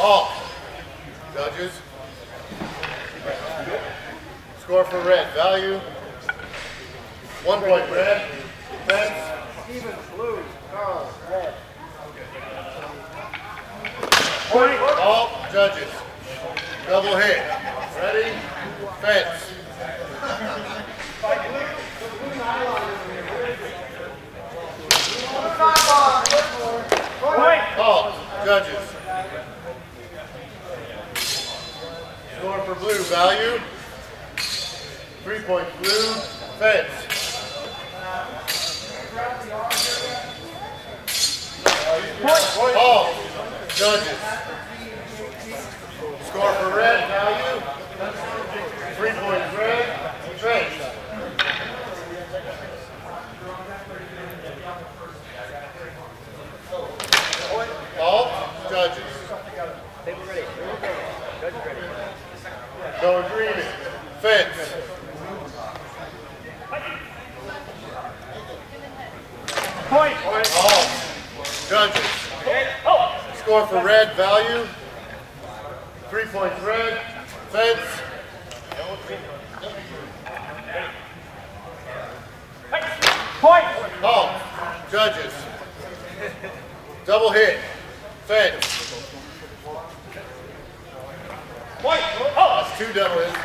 All. Judges. Score for red. Value. One point red. Defense. Stevens, blue. Carl, red. Point. All. Judges. Double hit. Ready. Fence. All. Judges. Score for blue. Value. Three points blue. Fence. Point. All. Judges. Score for red. Value. Three points red. Fence. All. Judges. Table ready. Judge ready. No agreement. Fence. Point. All. Oh. Judges. Score for red. Value. Three points red. Fence. Point. All. Judges. Double hit. Fence. Point. Oh. That's two double hits.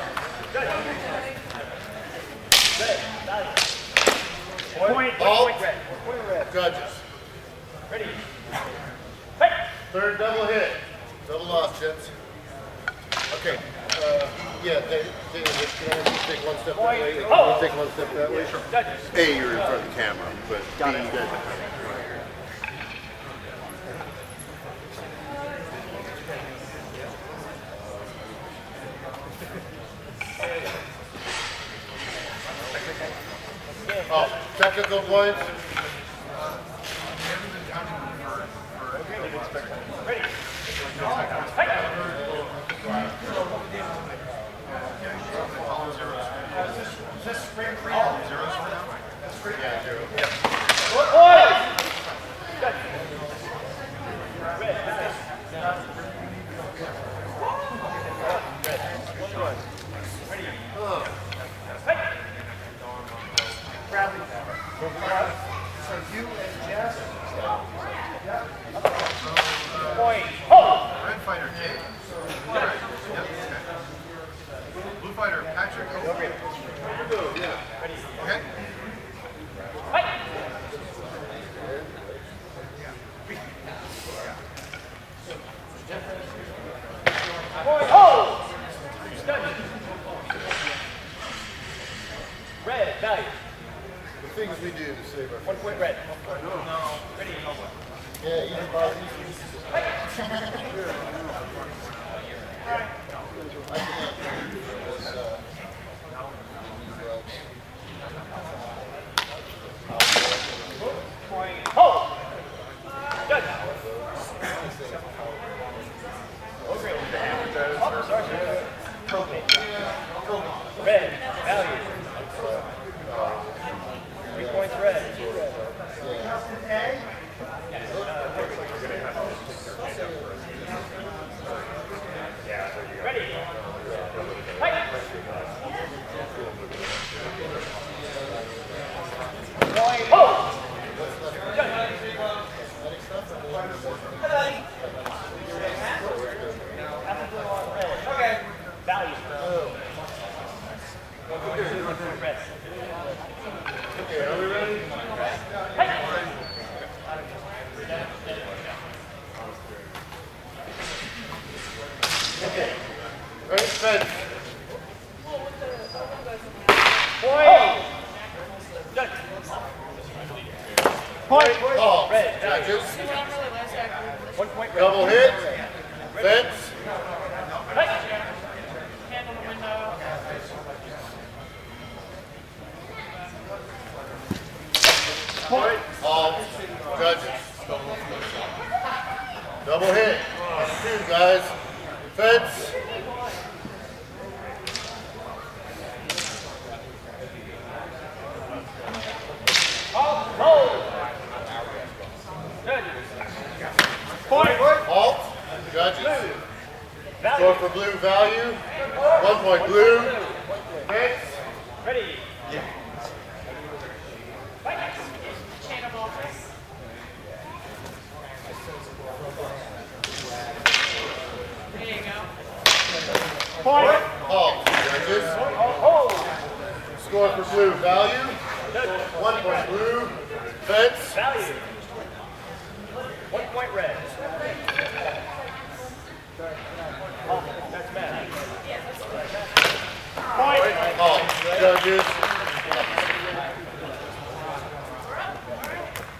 Point. All. Point red. Point red. Judges. Ready. Hey. Third double hit. Double loss, gents. Okay. Uh, yeah, they, they, can I just take one step that way? Can I take one step that way? Judges. A, you're in front of the camera, but B, you guys are Oh, technical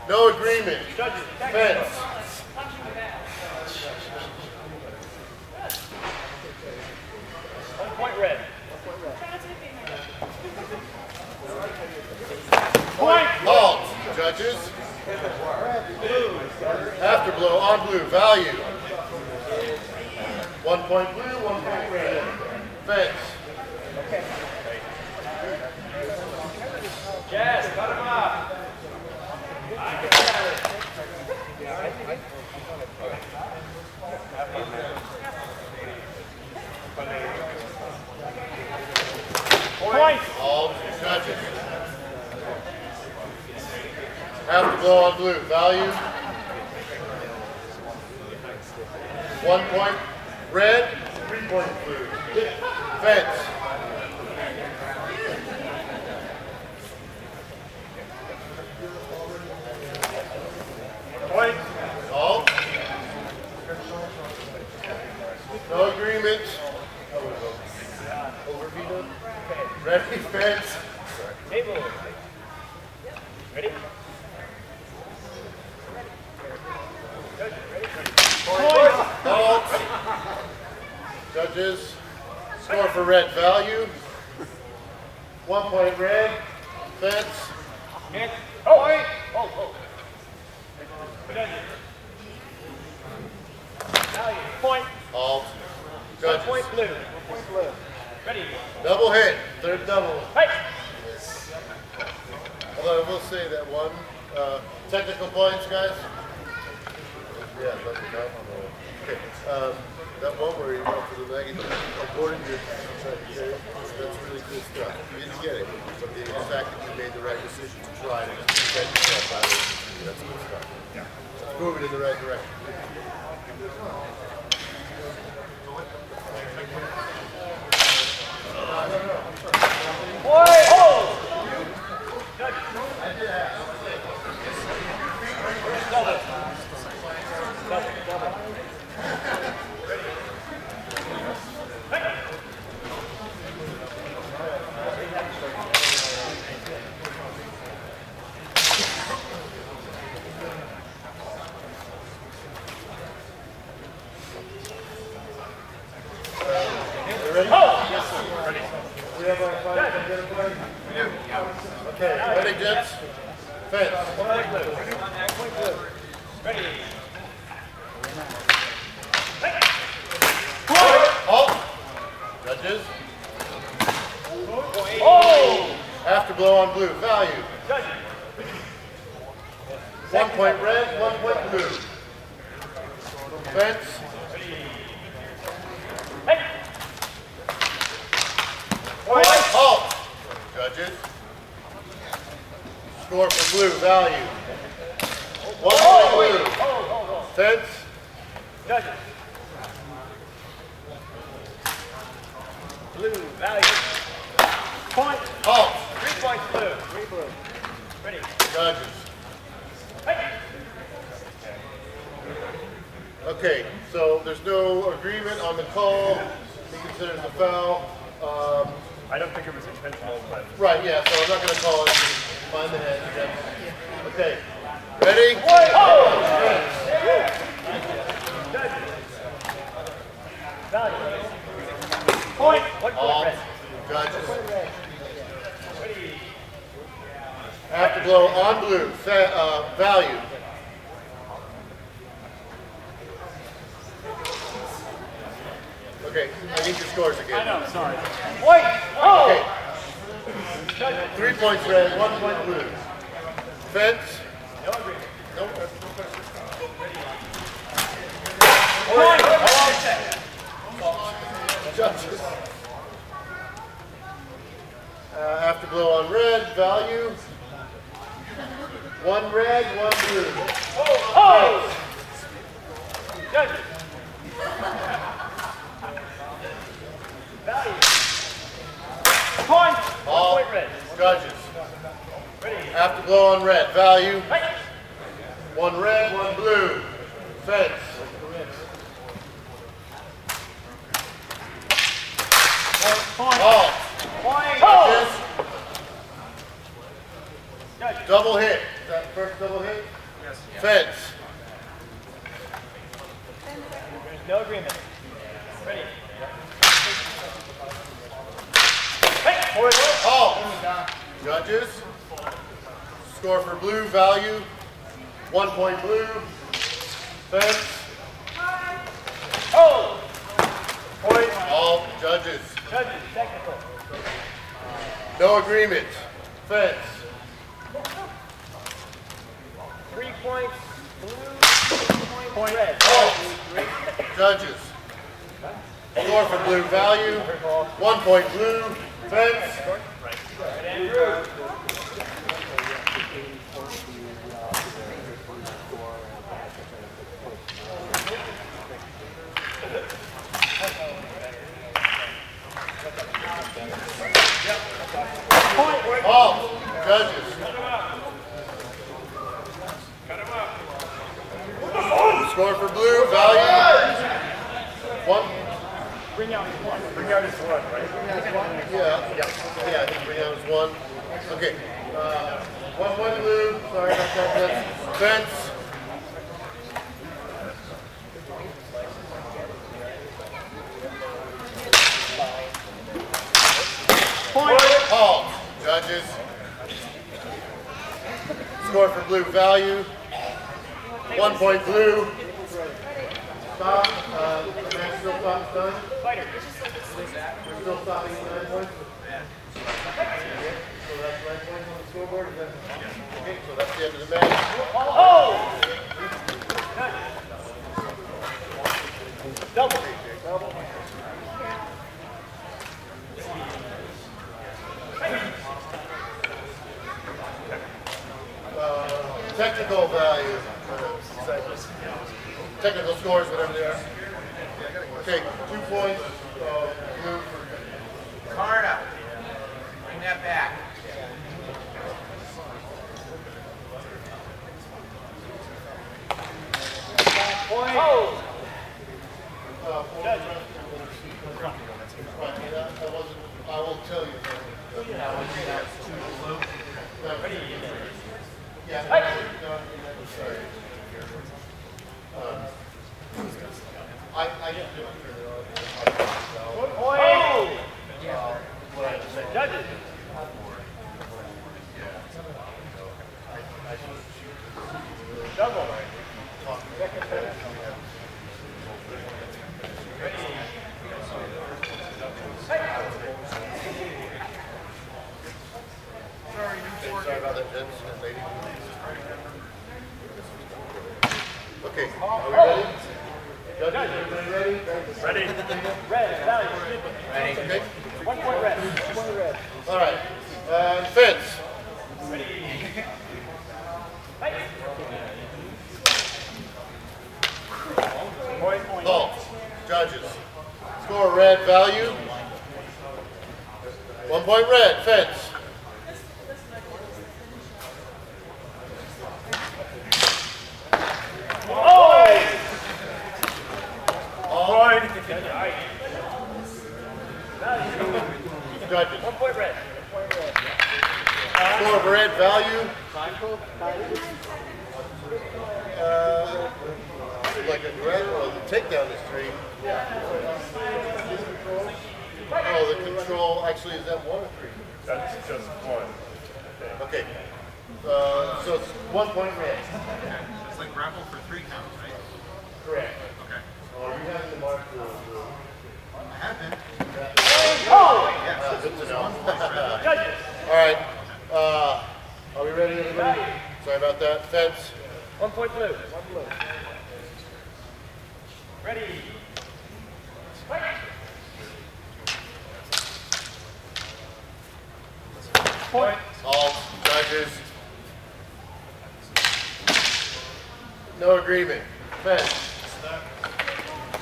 No agreement. Fence. One point red. Point. Halt. Judges. Afterblow on blue. Value. One point blue, one point red. Fence. Jazz, cut him off. Point. All judges. Afterblow on blue. Value. One point red, three point blue. Fence. Point. All. No agreement. Overview. Ready, fence. Table. Ready? Halt. Judges. Score for red value. One point red. Fence. And, oh, wait. Oh, oh. Value. Point. One Judges. point blue. Point blue. Ready? Double hit. Third double. Hey. Although I will say that one, uh, technical points, guys. Yeah, me know. Okay, um, that one where you went for the negative, according to your, that's really cool stuff. You didn't get it, but the fact that you made the right decision to try to get yourself out of it, that's good stuff. Yeah. It's moving in the right direction. Point. Oh. Double. Double, double. You ready? Oh. Yes, sir. Ready. We have our five identified? We do. Okay, ready, gents? Fence. One point blue. One point blue. Ready? Halt. Judges. Oh. Afterblow on blue. Value. Judges. One point red, one point blue. Fence. Hey. Point. Halt. Judges. Score for blue. Value. One point blue. Oh, oh, oh. Fence. Judges. Blue, value. Point. Halt. Three points blue. Three blue. Ready? Judges. Hey. Okay, so there's no agreement on the call. He considers the foul. Um, I don't think it was intentional, but. right, yeah, so I'm not going to call it. Find the head. Judges. Okay. Ready? Oh! Judges. Value. Point. One point Halt. red. Judges. Ready? Afterblow on blue. Fa- uh, value.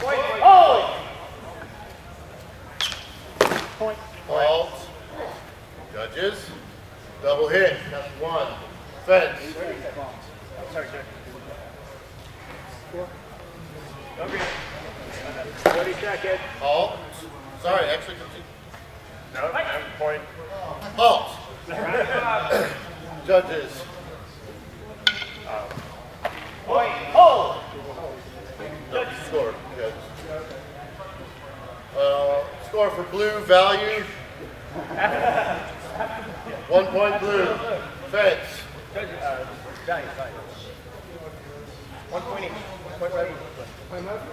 Point. Oh! Point. Halt. Judges. Double hit. That's one. Fence. Sorry, sir. Okay. 30 seconds. Halt. Sorry, actually continue. No, point. Halt. Judges. Point. Oh! No, score. Judges. Uh, score for blue value. One point blue. Fence. Uh, value, value. One point each. Point right. Point left.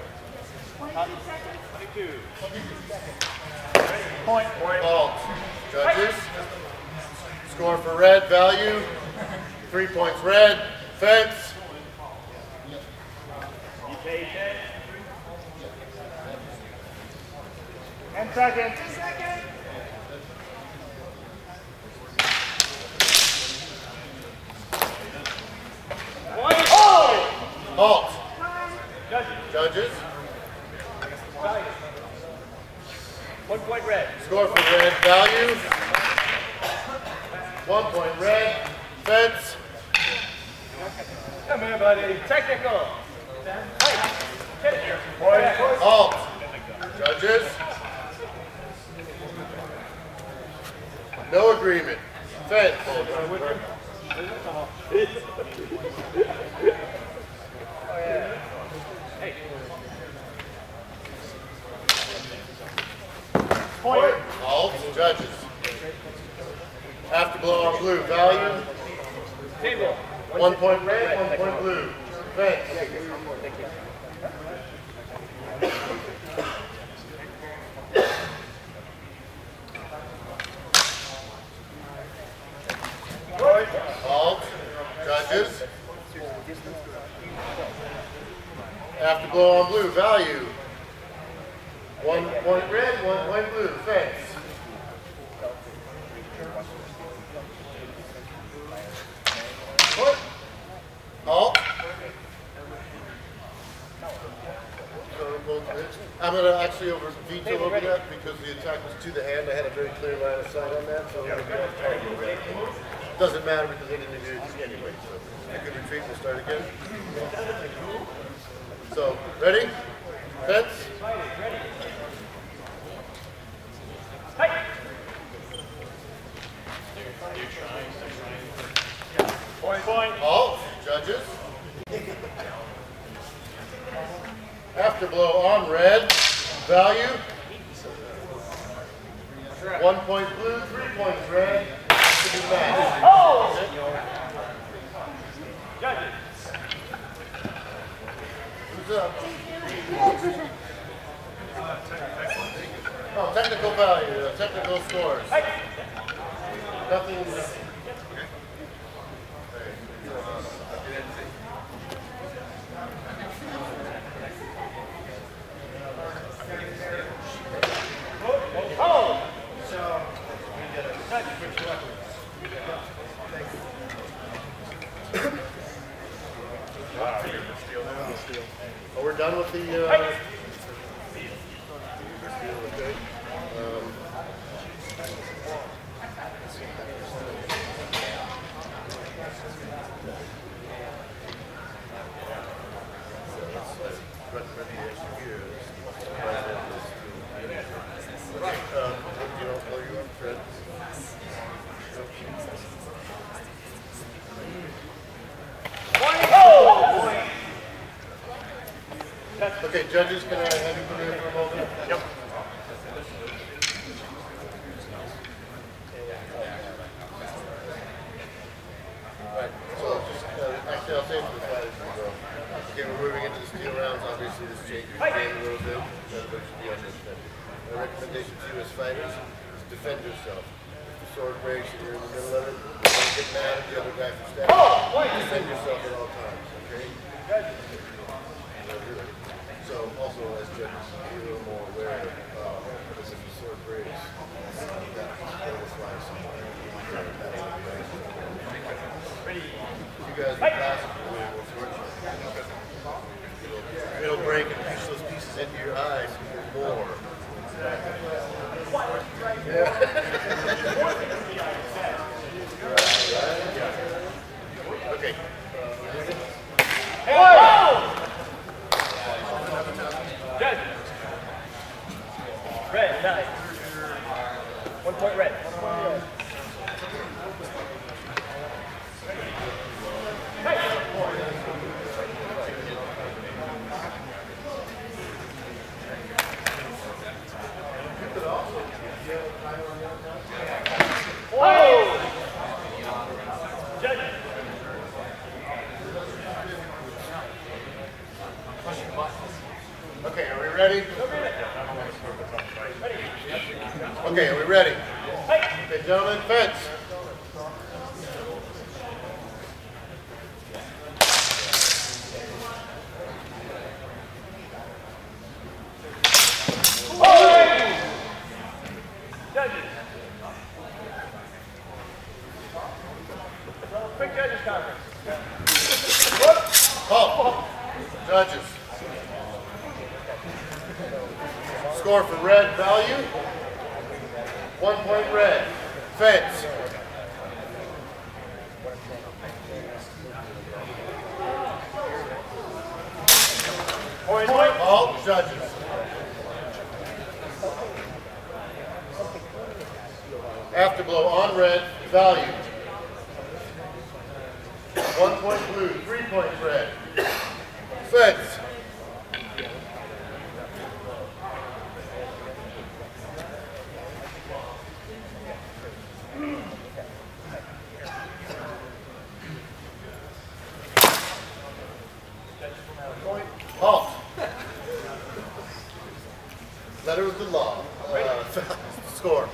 Twenty-two. Point. Point. Halt. Judges. Score for red value. Three points red. Fence. Be patient. Ten seconds. One. Oh! Halt. Judges, Judges. value. One point red. Score for red value. One point red. Fence. Come here, buddy. Technical. Hey, hit it. Point. Halt. Judges. No agreement. Fence. Point. Halt. Judges. Afterblow on blue. Value. Table. One point red, one point blue. Fence. Halt. Judges. To blow on blue. Value. One point red, one point blue. Fence. What? Halt. I'm gonna actually over veto over that because the attack was to the hand. I had a very clear line of sight on that, so I'm gonna go off target over that. Doesn't matter because they didn't do it anyway, so I could retreat and start again. So, ready? Fence? Hey. Point. Point. Halt, judges. Afterblow on red. Value. One point blue, three points red. Oh, technical value, technical scores. Nothing. Oh! Oh, we're done with the, uh. Okay. Um, Ready, ready to execute. Right, um, do you know where you are, Fred? Oh! Okay, judges, can I have you come here for a moment? Yep. Right, so just, uh, actually, I'll say it for the fighters as well. Okay, we're moving into the steel rounds, obviously this changes the game a little bit, everybody should be understanding. My recommendation to you as fighters is defend yourself. If the sword breaks and you're in the middle of it, don't get mad at the other guy for stabbing. Defend yourself at all times, okay? So also as judges, be a little more aware, uh, because if the sword breaks, uh, that that will fly somewhere. You guys will pass it. It'll, it'll break and push those pieces into your eyes more. Okay. Judge. Red, nine. One point red. One point red. Whoa! Judge. Okay, are we ready? Okay, are we ready? Okay, gentlemen, fence. Judges. Quick judges conference. Call. Judges. Score for red value. One point red. Fence. Point. Point. All judges. Afterblow on red, value. One point blue, three points red. Fence. Halt. Letter of the law. Uh, score.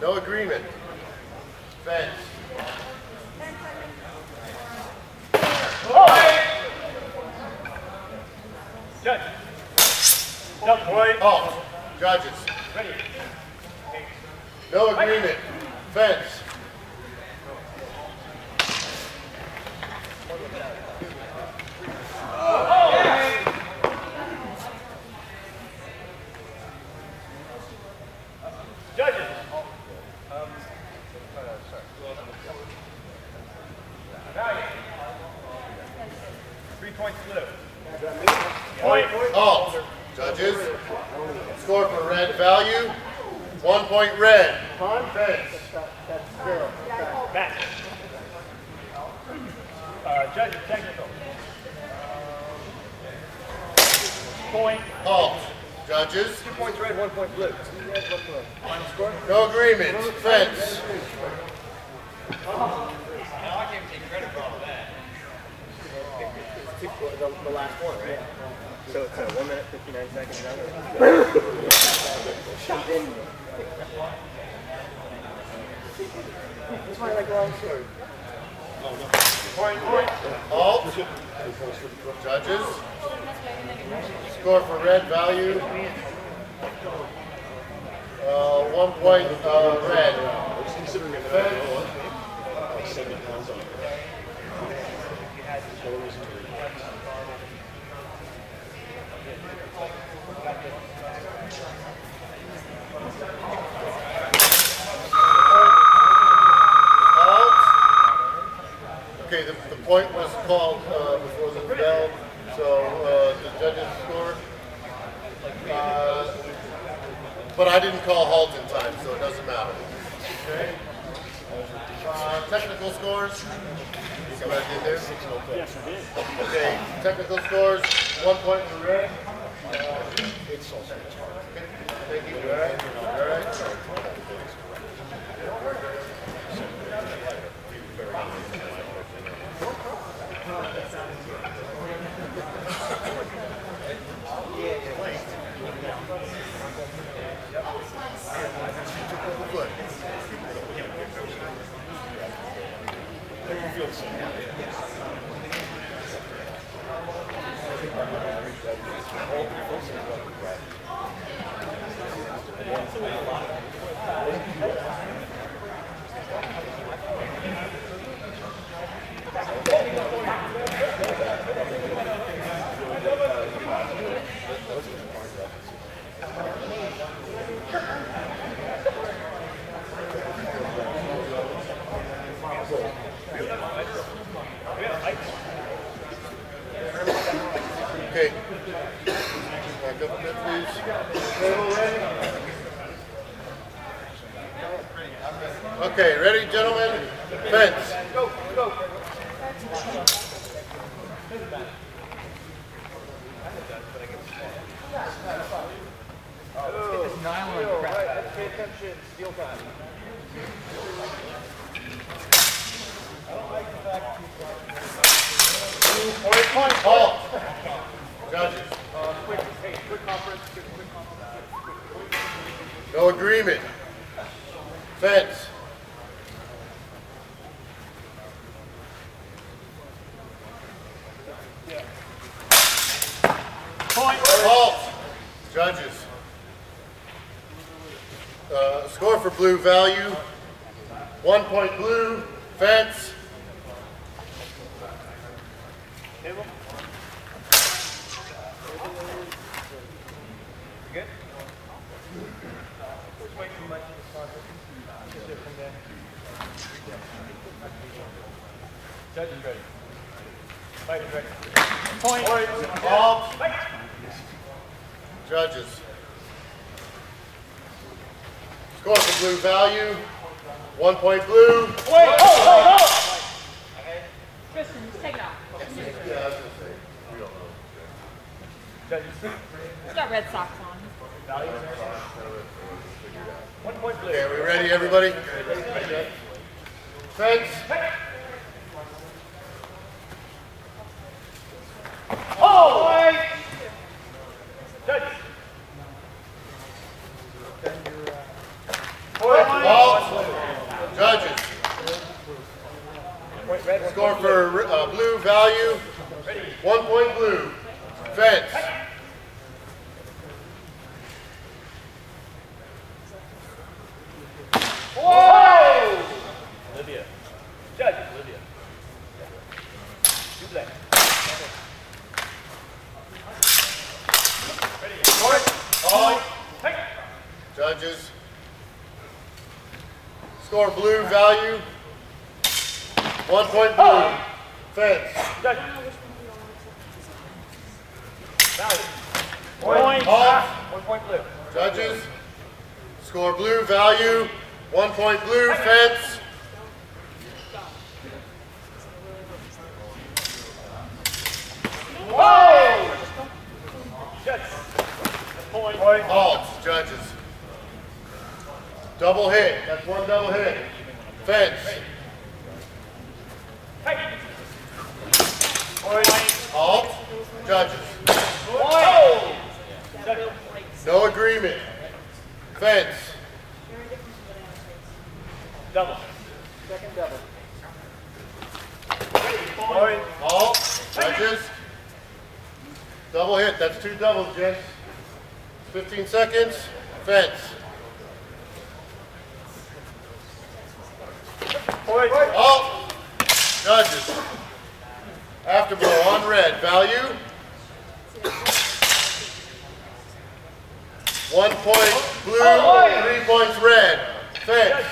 No agreement. Fence. Judge. No point. Halt. Judges. Ready. No agreement. Fence. Judges. Value. Three points blue. Point. Halt. Judges. Score for red value. One point red. Fence. Match. Uh, judges, technical. Point. Halt. Judges. Two points red, one point blue. Final score? No agreement. Fence. The, the last one, right? So it's uh, one minute, 59 seconds now. That's why I like long story. Point, point. Halt. Judges. Score for red value. Uh, one point uh, red. Fence. Halt. Okay, the, the point was called uh, before the bell, so uh, the judges scored. Uh, but I didn't call halt in time, so it doesn't matter. Okay. Uh, technical scores. See what I did there? Yes, I did. Okay, technical scores. One point for red. Uh, Thank you. All right. All right. Yeah. Blue value. One point blue. Fence. Table. Good? Just too much in this conference. Just do it from there. Judge is ready. Fight is ready. Point. Judges. Score for blue value. One point blue. Wait, hold, hold, hold. Kristen, take it off. Yeah, I was gonna say, we don't know. Judges. It's got red socks on. One point blue. Okay, are we ready, everybody? Fence. Oh! Judges. Halt. Judges. Score for uh, blue value. One point blue. Fence. Whoa! Olivia. Judge, Olivia. You play. Halt. Hey! Judges. Score blue value. One point blue. Oh. Fence. Value. Point. Halt. Ah, one point blue. Judges. Score blue value. One point blue. Fence. Whoa! Judge. Point. Point. Halt. Judges. Double hit. That's one double hit. Fence. Halt. Judges. No agreement. Fence. Double. Second double. Halt. Judges. Double hit. That's two doubles, gents. 15 seconds. Fence. Halt. Judges. Afterblow on red. Value. One point blue, three points red. Fence.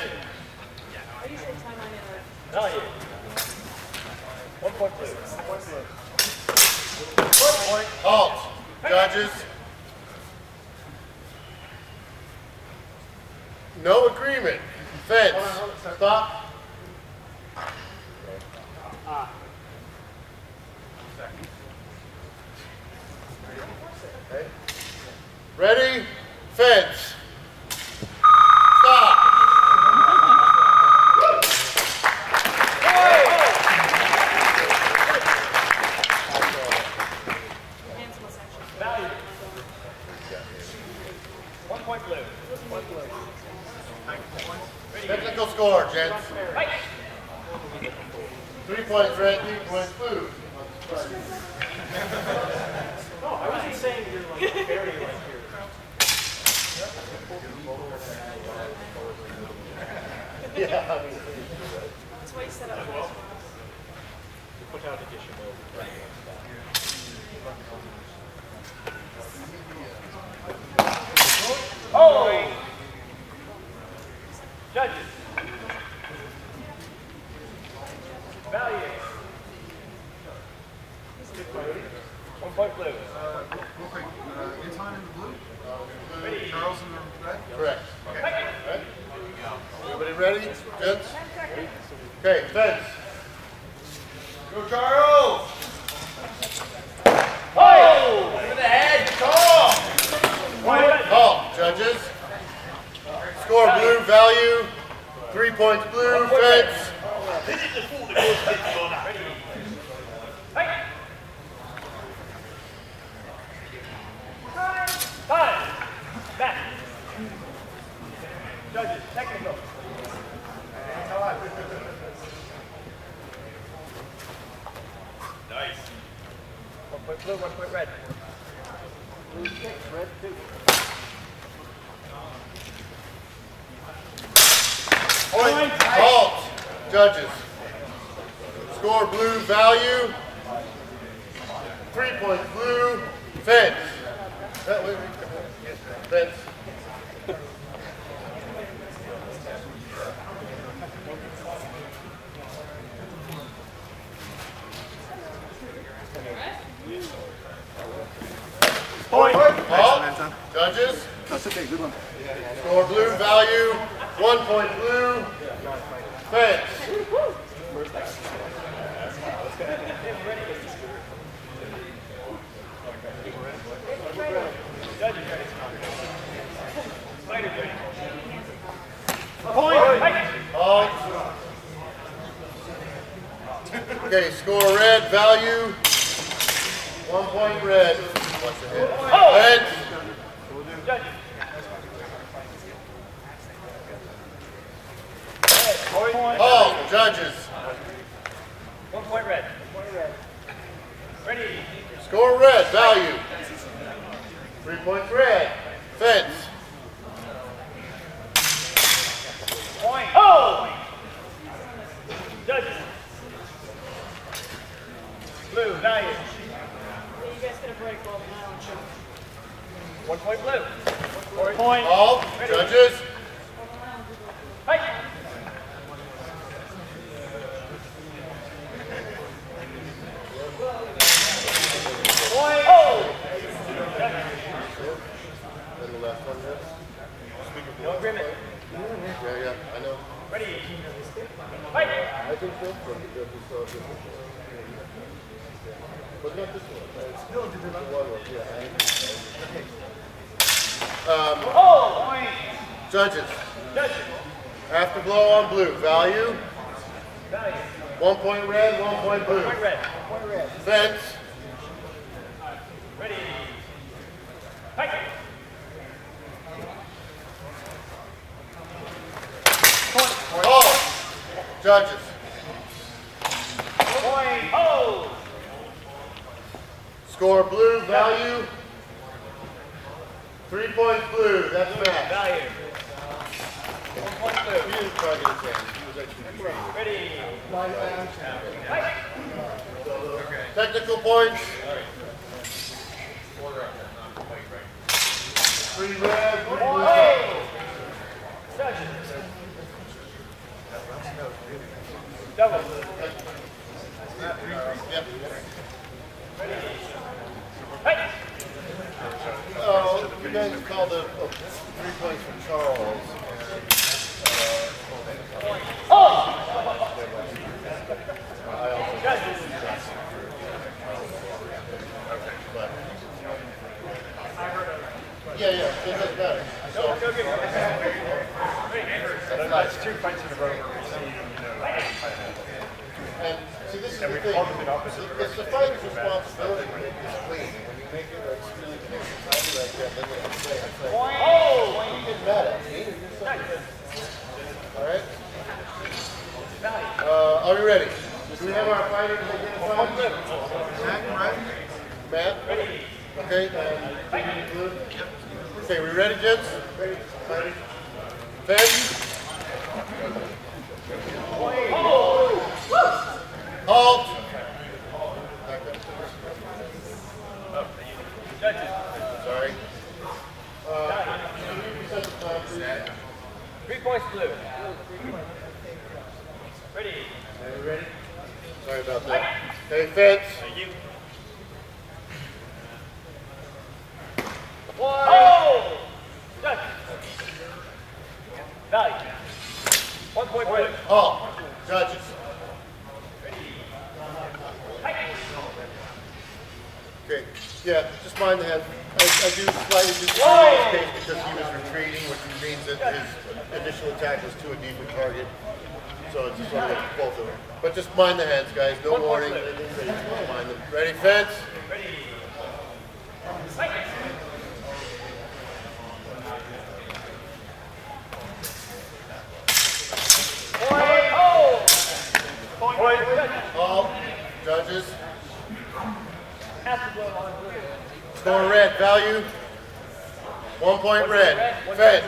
Value. One point blue. One. Point. Halt. Judges. No agreement. Fence. Stop. Ready? Fence. Stop. Value. One point blue. One blue. Technical score, gents. Right. Three points red, three points blue. No, I wasn't saying you're like very like here. Yeah, I mean. That's why you set up. Put out addition mode. Oh! Judges. Value. One point blue. Uh, real quick, uh, Anton in the blue, Ready. Charles in the red. Correct. Hey. Right? Everybody ready? Gents? Okay, fence. Go Charles! Oh! Over the head. Call. One red. Call, judges. Score blue, value. Three points blue, fence. Hey. Time. Back. Judges, technical. Nice. One point blue, one point red. Blue six, red two. Point. Halt, judges. Score blue, value. Three points blue, fence. That way, Fence. Point. Halt, judges. That's okay, good one. Score blue, value. One point blue, fence. Judges ready. Fighters ready. Point. Hey. Halt. Oh. Okay, score red, value. One point red. Watch the head. Oh. Fence. Judges. Red. Point. Halt, judges. One point red. One point red. Ready. Score red, value. Three points red. Fence. Point. Oh! Judges. Blue, value. You guys get a break both now and show. One point blue. One point. Halt, judges. Hey. Point. Oh! And the last one, yes? No agreement. Yeah, yeah, I know. Ready. Hey. I think so, but the this one. But not this one. No, the one, was- yeah. Um, Oh! Point. judges, Judges. after blow on blue, value. Value. One point red, one point blue. Point red. Point red. Fence. Ready. Hey. Halt, judges. Point. Oh! Score blue, value. Three points blue, that's match. Value. One point He blue. didn't try to get his hand, he was actually. Ready. Technical points. Three red, three blue. Judges. Double. Yep. Oh, you guys called a three points for Charles. Uh, oh! I also, Judges. but. Yeah, yeah, it doesn't matter. So, Go get it. That's two fights in a row where we see, you know, and see, this is and the we thing. called them in opposite It's the fighter's responsibility to make this clean. When you make it like really clean, tidy like that, then they can say, it's like, Oh! you get mad at me, or you're something. All right? Uh, are we ready? Do we have our fighters identified? Zach in red. Matt? Okay, and blue? Okay, we ready, gents? Ready. Ready. Fence? Halt! Back up. Judges. Sorry. Uh, you set the time, please. Three points blue. Ready. Are you ready? Sorry about that. Hey, fence. Thank you. Oh! Judge. Value. One point blue. Halt. Judges. Okay, yeah, just mind the head. I, I do slightly disagree in this case because he was retreating, which means that his initial attack was to a deeper target. So it's just sort of both of them. But just mind the hands, guys. No One more warning. flip. anything, but just Mind them. Ready, fence? Ready. Fight. Point. Oh! Point. Point. Judge. All judges. After blow on blue. Score red. Value. One red,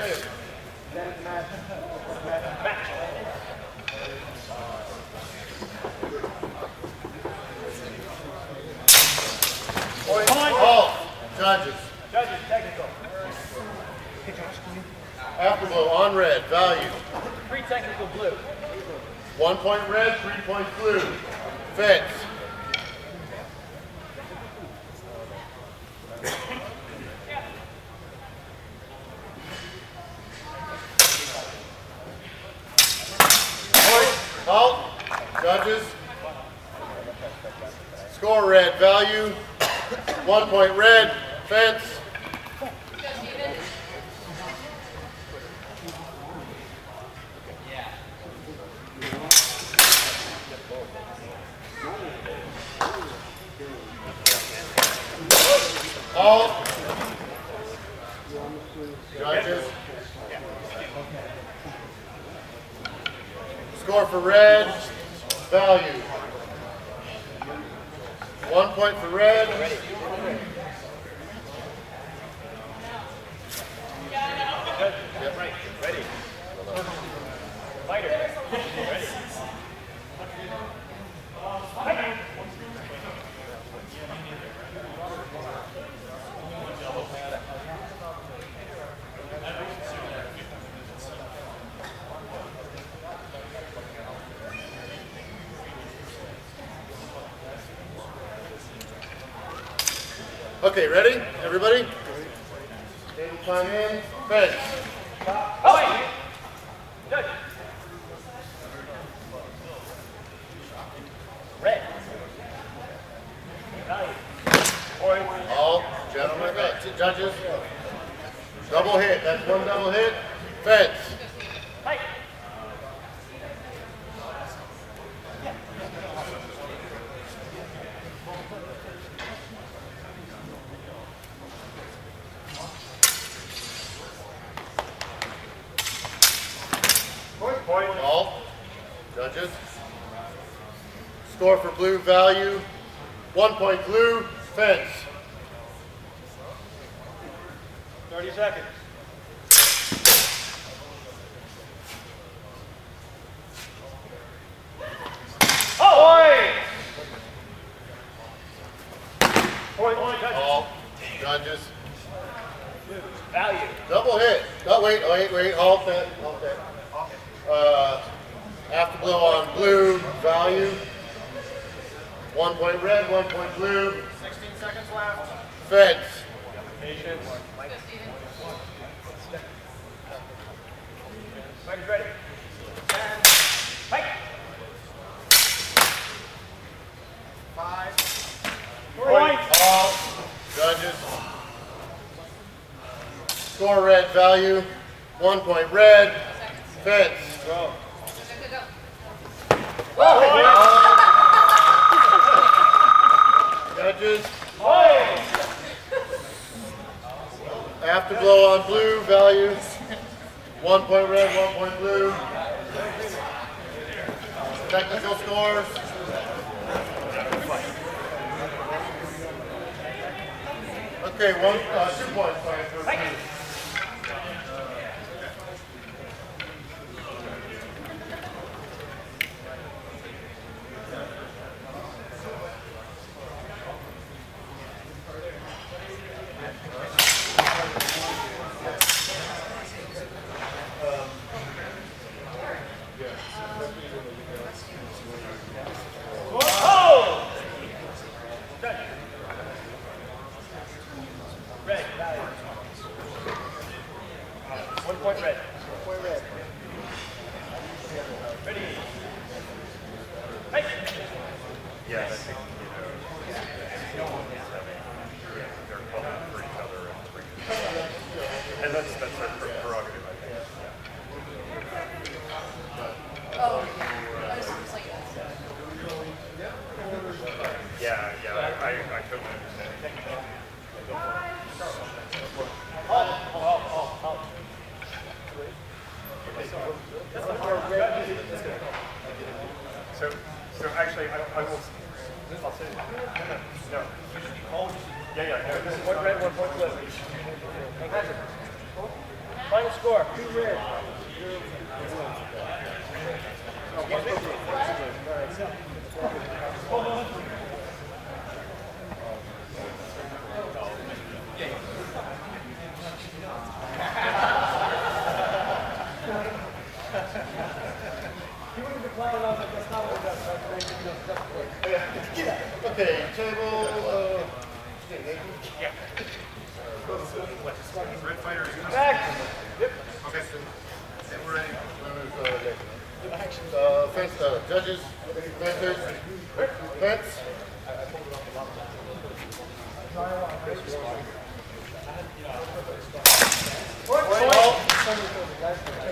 point. All judges. Judges, technical. Afterblow on red. Value. Three technical blue. One point red, three point blue. Fence. Point. Halt. Judges. Score red. Value. One point red. Fence. Halt. Judges. Score for red. Value. One point for red. Yep. Right. Ready. Fighter. Ready. Fight. Okay, ready? Everybody? Time in. Fence. Judge. Red. All gentlemen, uh, judges. Double hit. That's one double hit. Fence. Fight. Point. Point. All judges. Score for blue value. One point blue. Fence. 30 seconds. Oh! Point. Point. Judges. All judges. Value. Double hit. Oh, wait, wait, wait. Halt that. Halt that. Uh, afterblow on blue value. One point red, one point blue. 16 seconds left. Fence. Patience. Fighters ready. Fight. Five. Point. All judges. Score red value. One point red. Fence. Go. Judges. Afterblow on blue values. One point red, one point blue. Technical scores. Okay, one, uh, two points,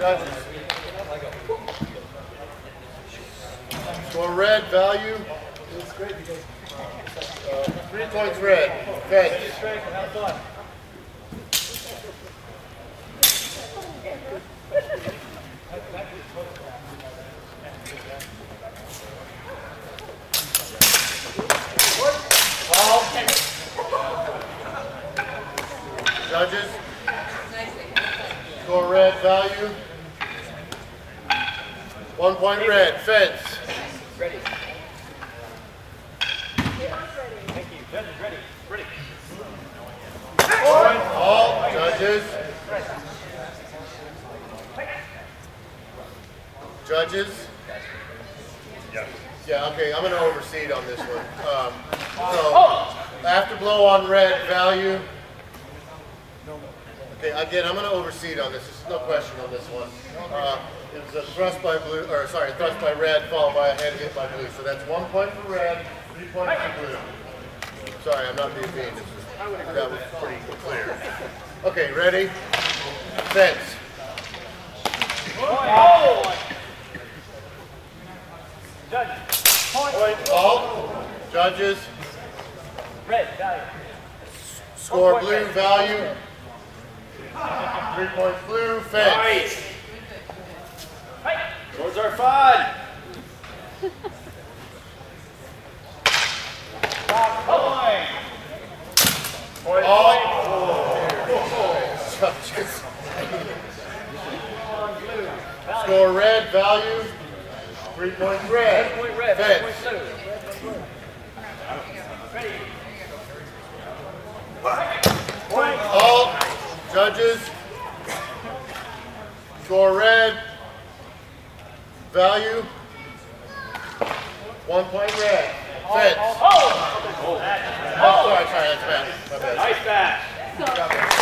Score red, value. Uh, three points red, fun. Judges. Score red, value. One point red, fence. Ready. Thank you. Judges, ready. Ready. All judges. Judges. yeah. Yeah, okay, I'm gonna overseed on this one. Um, so, after blow on red, value. Okay, again, I'm gonna overseed on this, there's no question on this one. Uh, it was a thrust by blue, or sorry, thrust by red followed by a head hit by blue. So that's one point for red, three points for blue. Sorry, I'm not being mean, it's just, that was pretty clear. Okay, ready? Fence. Judges. Point, all, judges, Red, value. score blue, value. Three points blue, fence. Those are fun. All. Judges. Score red, value. Three points red. Point red, one Fence. point blue. All judges. Score red. Value. One point red. Fence. Oh, sorry, sorry, that's bad. My bad. Nice bat.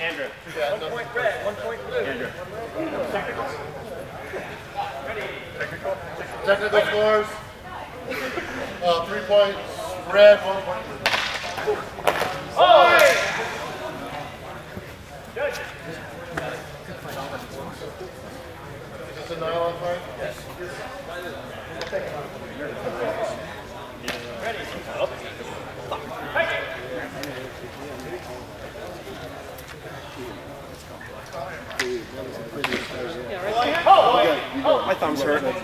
Andrew. Yeah, One point red, one point blue. Andrew. Technical scores. Uh, three points red, one point blue. Is this a nylon fight? Yes. My thumb's hurt. and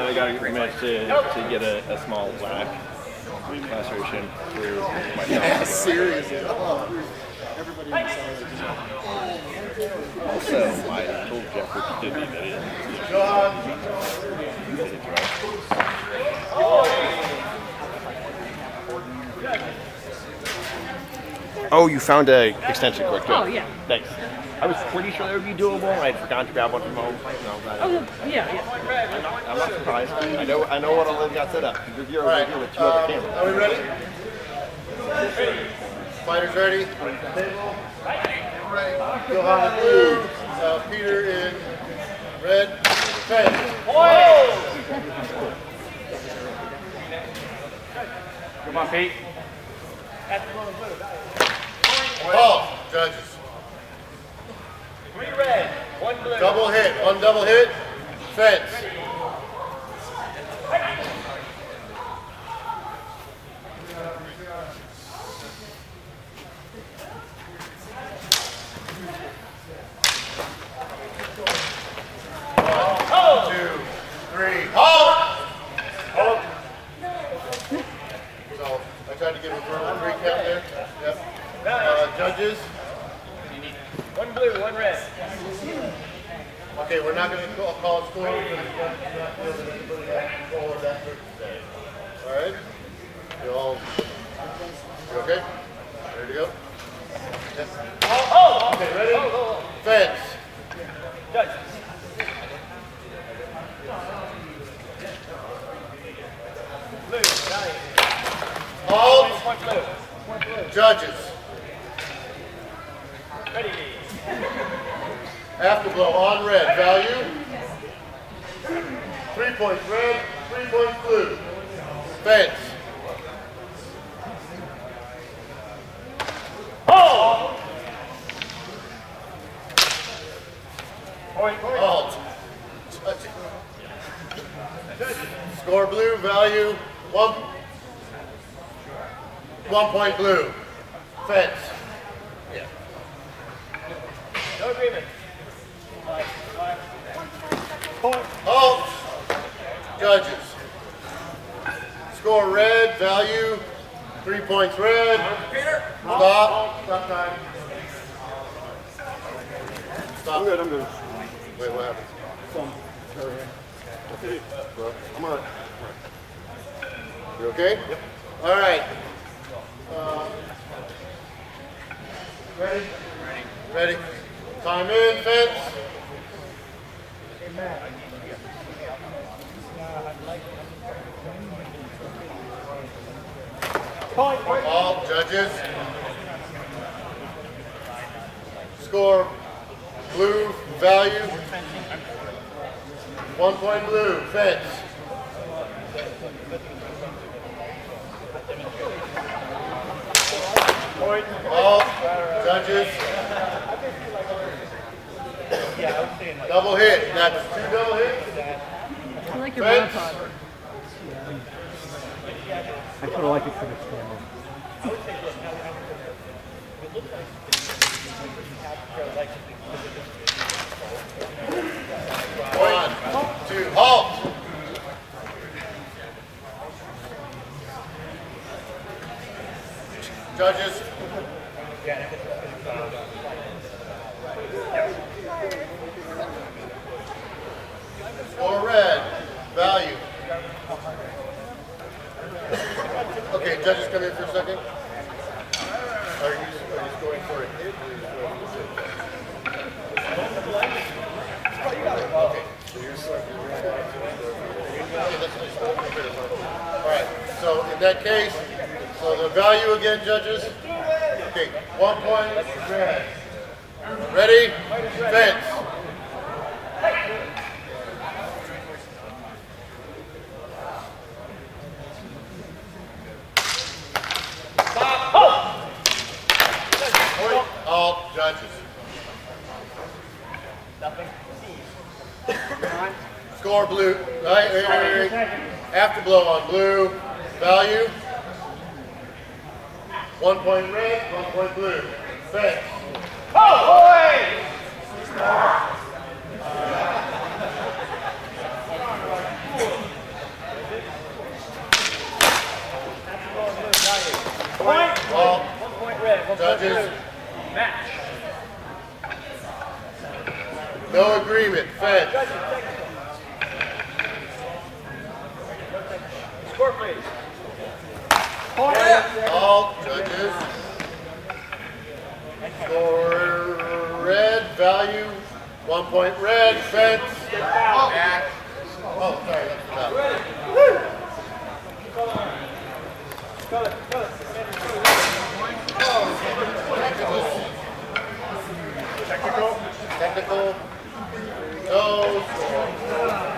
I got to manage to, to get a, a small black laceration through my thumb. Seriously. Also, I told Jeff what you did me that he John. Oh, you found a extension cord. Good. Oh, yeah. Thanks. I was pretty sure that would be doable. I had forgotten to grab one from home. No, Oh, yeah, yeah. I'm not surprised. I know I know what all they've got set up. You're, you're over right. here with two other Um, cameras. are we ready? Fighters ready? Table. ready. Johanna blue, uh, Peter in red, fence. Come on, Pete. Ball, judges. Three red, one blue. Double hit, one double hit, fence. One, two, three, halt! So, I tried to give a verbal recap there. Yep. Uh, judges, One blue, one red. Okay, we're not gonna call, call it score because not, clear that uh, anybody has control of that circumstance. All right? You all, you okay? Ready to go? Yes. Oh. Okay, ready? Oh, Fence. Judge. Blue, value. Halt. One blue. Judges. Ready. Afterblow on red. Value. Three points red, three points blue. Fence. Point, point. Halt. Score blue, value one, one point blue. Fence. Yeah. No agreement. Halt. Judges. Score red, value three points red. Stop. Stop time. Stop. I'm good, I'm good. Wait, what happened? I'm alright. You okay? Yep. All right. Uh, Ready? Ready. Ready. Time in, fence. All judges. Score blue value. One point blue, fence. All judges. Double hit, that's two double hits. I like your Fence. monopod. I sort of like it for the camera. One, two, halt. Judges. Or red, value. Okay, judges come in for a second. Are you, are you for a hit or are you for a six? Okay, so you're. All right, so in that case, so the value again, judges? Okay, one point, red. Ready? Fence. Point, all judges. Score blue, right, wait, wait, wait. Afterblow on blue, value. One point red, one point blue. Fence. All One point red, one point judges, blue. Match. no agreement, fence. Score please. All judges. Score red, value, one point red, fence. Oh, sorry, that's foul. technical. No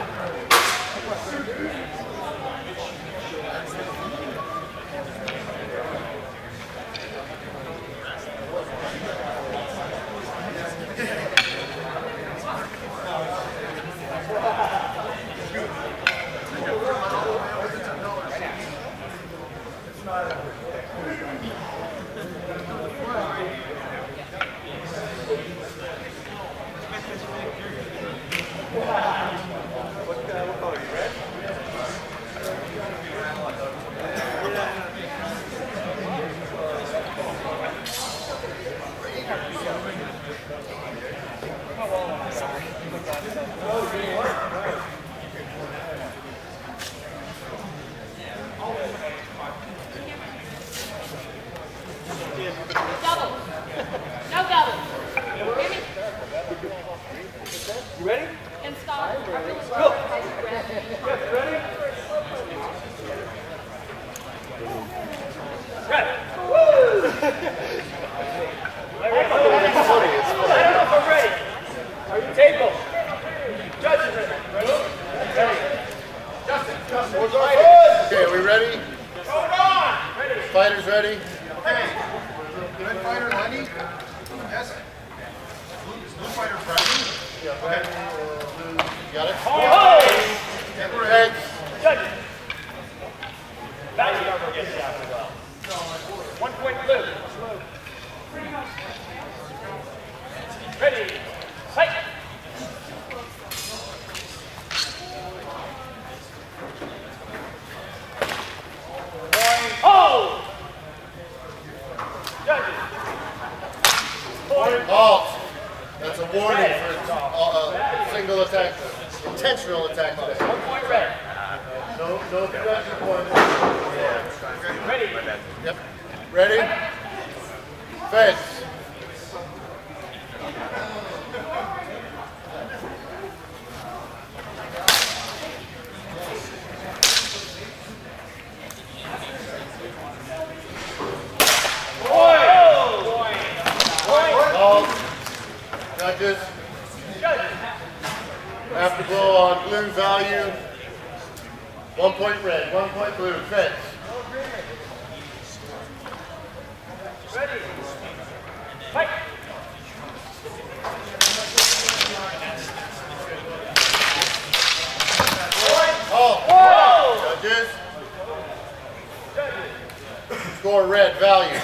Score red value.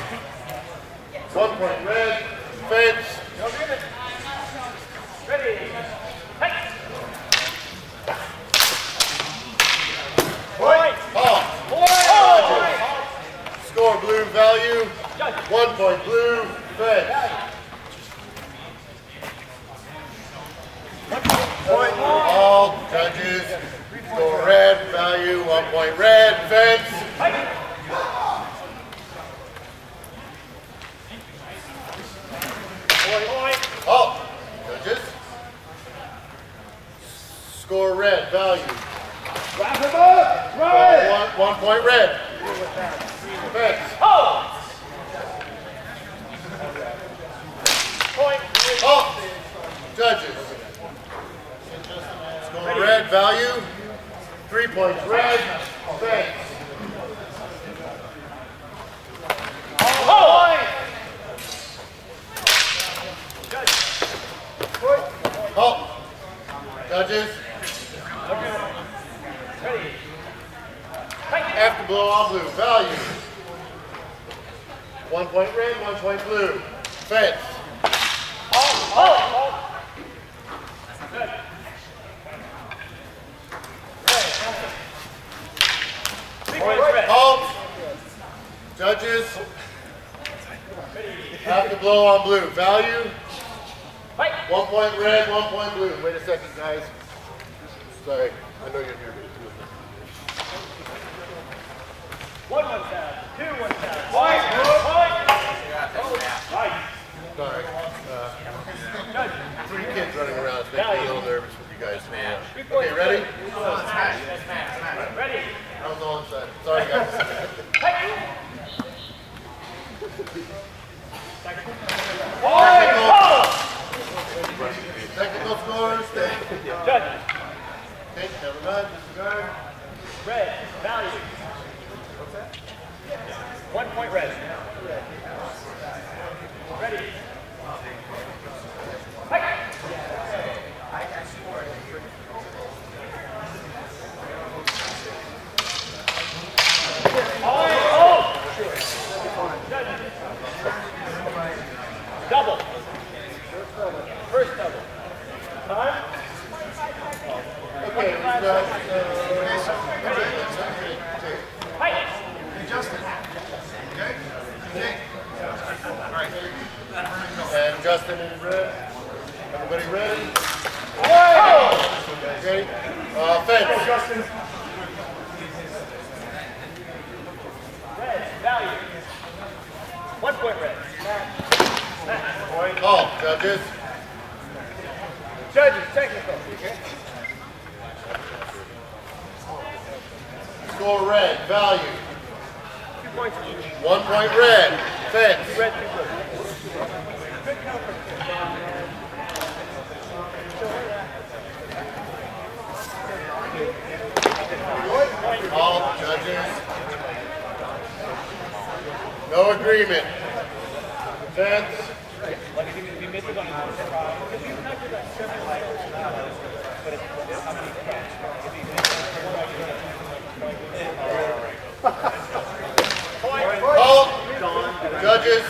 One point red. Fence. Blue value. One point blue. Fence. Point. All judges. Score red value. One point red. Fence. Fight. Point. Halt. Judges. Score red value. Wrap him up. Right. One, one point red. Fence. Oh. Point. Halt. Judges. Score red value. Three points red. Oh. Halt. Judges. Ready. After blow on blue. Value. One point red, one point blue. Fence. Red. Halt. Judges. After blow on blue. Value. Fight. One point red, one point blue. Wait a second, guys. Sorry. I know you're here. One one down. Two one down. Point. Right. Sorry. Uh, three kids running around. It's making me a little nervous with you guys. Man. Okay, ready? Ready. I was all inside. Sorry, guys. Fight. Technical. Point. Oh. Technical scores, stay. Judges. Red. Value. What's that? One point red. Ready. Fight. Double. First double. Time? Okay, we've got, uh, Fight. Hey, Justin. Okay? Jake. All right. and Justin in red. Everybody ready? Okay, uh, fence. Justin. Red. Value. One point red. Call, judges. Judges, technical. Score red, value. Two points each. One point red, fence. Red, two blue. All judges. No agreement. Fence. Like if you, if you miss it on the first try, because you not good at seven lines, but it's, it's how many tries. If you agreement. All judges.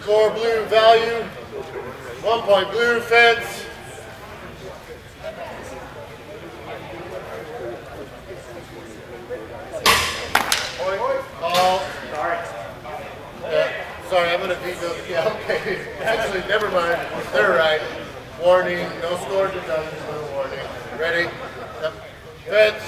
Score blue, value. One point blue, fence. All. Sorry. I'm gonna veto. Yeah, okay. Actually, never mind. They're right. Warning. No score to done. No warning. Ready? Fence.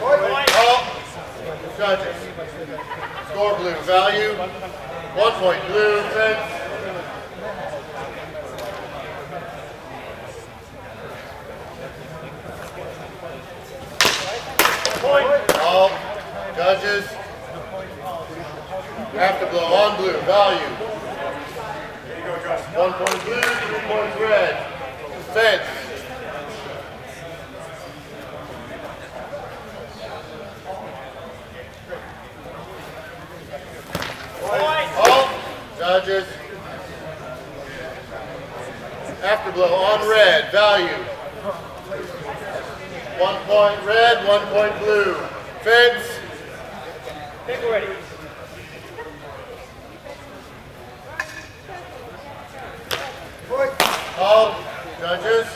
All oh, judges. Score blue. Value. One point blue. Fence. All judges. Afterblow on blue. Value. One point blue, three points red. Fence. All judges. Afterblow on red, value. One point red, one point blue. Fence. think we're ready. All judges.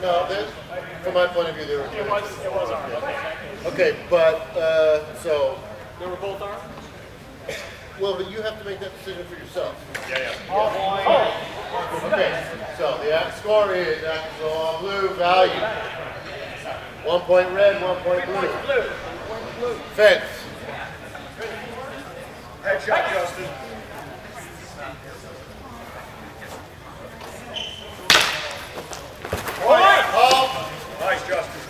No, they- from my point of view, they were. It was, it was armed. Okay, but, uh, so, They were both armed? well, but you have to make that decision for yourself. Yeah, yeah. Oh, Okay, so the score is Axel blue, value. One point red, one point blue. Blue. Fence. Headshot, Justin. All Nice, Justin.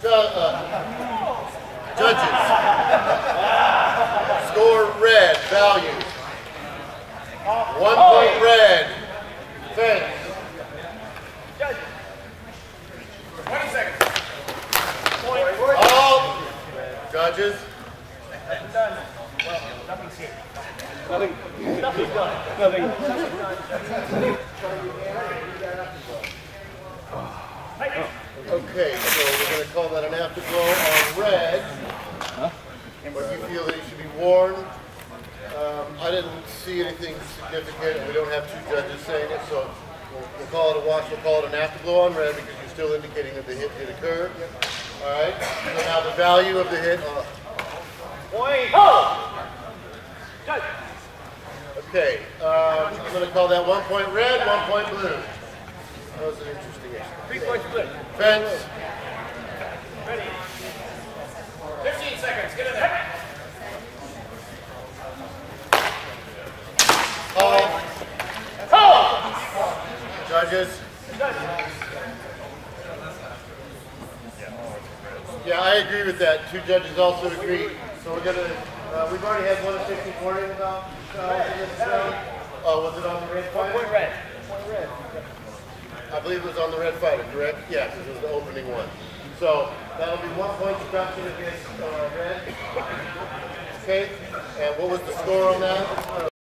ju- uh, judges. Score red, value. One point red. Fence. Judges. 20 seconds. All judges. Nothing done. Well, nothing's here. Nothing, Nothing's done. nothing. Okay, so we're gonna call that an afterblow on red. But you feel that it should be worn. Um, I didn't see anything significant, and we don't have two judges saying it, so we'll, we'll call it a wash, we'll call it an afterblow on red because you're still indicating that the hit did occur. All right, so now the value of the hit, uh, Point. Oh! Judge. okay, um, I'm gonna call that one point red, one point blue. That was an interesting Fence. Ready. 15 seconds. Get in there. Hold. Hold. Judges. Yeah, I agree with that. Two judges also agree. So we're gonna. Uh, we've already had one of 60 warnings on. Uh, uh, was it on red? Point red. Point red. I believe it was on the red fighter, correct? Because it was the opening one. So that'll be one point deduction against, uh, red. Okay, and what was the score on that?